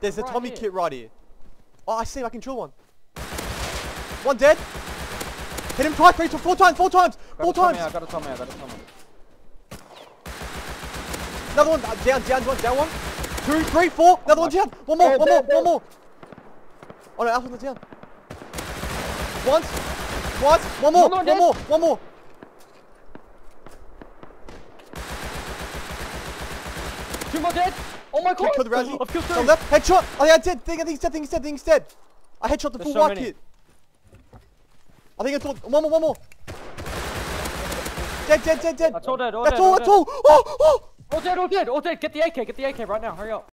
There's a Right Tommy here. kit right here. Oh, I see. I can kill one. One dead. Hit him twice, three, four times, four times, Got four Tommy, I times. got a Tommy, I got a Tommy. Another one. uh, Down, down, one, down one. Two, three, four. Another one down. One more, Dead, one more, dead, one more. Oh no, Alpha down. Once, once, one more, One more one dead. more, one more. Two more dead! Oh my god! Kill the Razzie. I've killed Some three! Oh, left. Headshot. Oh, yeah, dead. Thing, I think he's dead. Thing he's dead. Thing he's dead. I headshot the There's full so white many. kit. I think it's all. One more. One more. Dead. Dead. Dead. Dead. That's all dead, all That's dead, all. all That's dead. all. Oh. Oh. All dead, all dead, all dead! Get the AK, get the AK right now, hurry up.